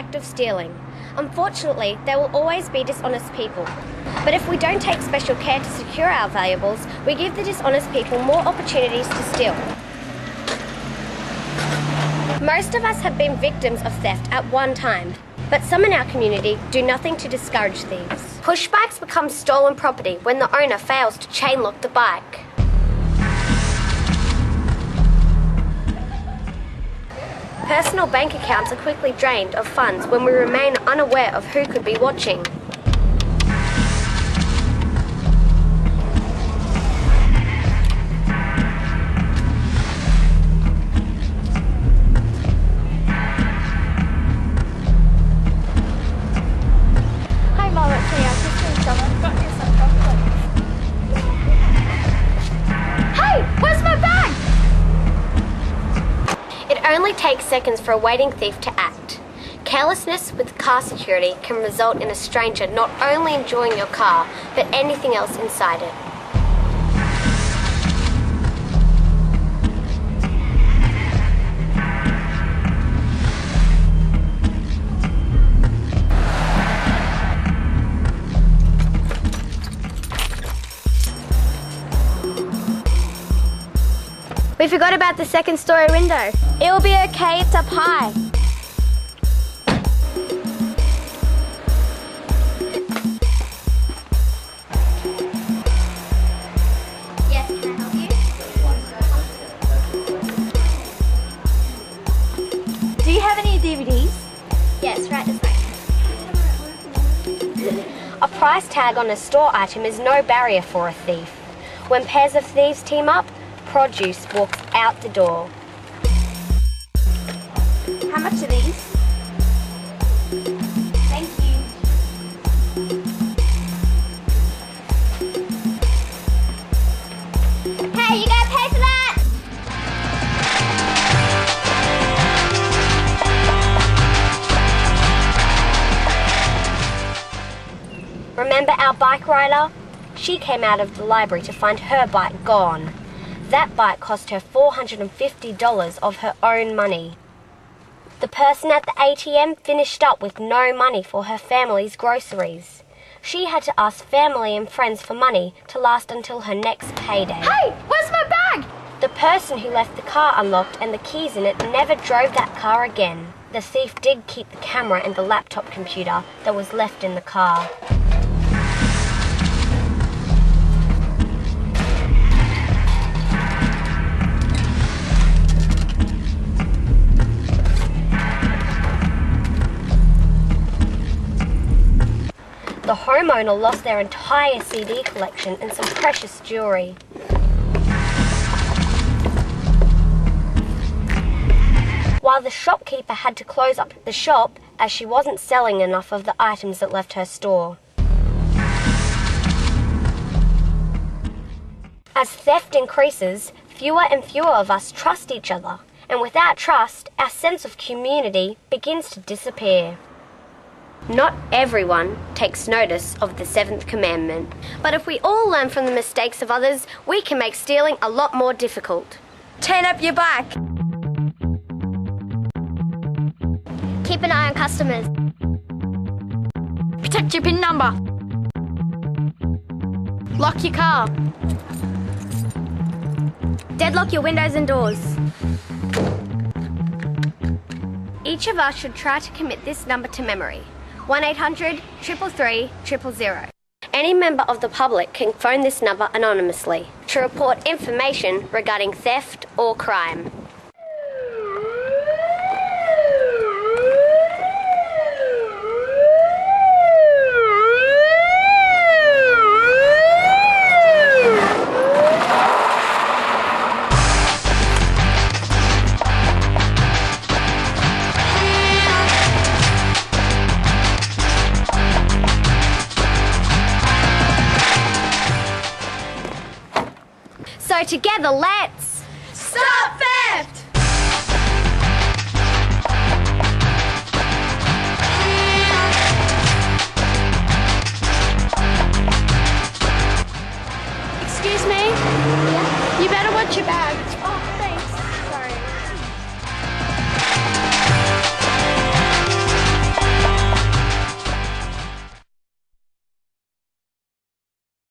Act of stealing. Unfortunately, there will always be dishonest people. But if we don't take special care to secure our valuables, we give the dishonest people more opportunities to steal. Most of us have been victims of theft at one time, but some in our community do nothing to discourage thieves. Push bikes become stolen property when the owner fails to chain lock the bike. Personal bank accounts are quickly drained of funds when we remain unaware of who could be watching. Only takes seconds for a waiting thief to act. Carelessness with car security can result in a stranger not only enjoying your car, but anything else inside it. We forgot about the second story window. It will be okay. It's up high. Yes, can I help you? Do you have any DVDs? Yes, right this way. A price tag on a store item is no barrier for a thief. When pairs of thieves team up, produce walks out the door. How much are these? Thank you. Hey, you gotta pay for that! Remember our bike rider? She came out of the library to find her bike gone. That bike cost her $450 of her own money. The person at the ATM finished up with no money for her family's groceries. She had to ask family and friends for money to last until her next payday. Hey, where's my bag? The person who left the car unlocked and the keys in it never drove that car again. The thief did keep the camera and the laptop computer that was left in the car. The homeowner lost their entire CD collection and some precious jewelry. While the shopkeeper had to close up the shop as she wasn't selling enough of the items that left her store. As theft increases, fewer and fewer of us trust each other, and without trust, our sense of community begins to disappear. Not everyone takes notice of the seventh commandment, but if we all learn from the mistakes of others, we can make stealing a lot more difficult. Turn up your bike. Keep an eye on customers. Protect your PIN number. Lock your car. Deadlock your windows and doors. Each of us should try to commit this number to memory 1 800 333 000. Any member of the public can phone this number anonymously to report information regarding theft or crime. So, together, let's. Stop theft! Excuse me? You better watch your bag.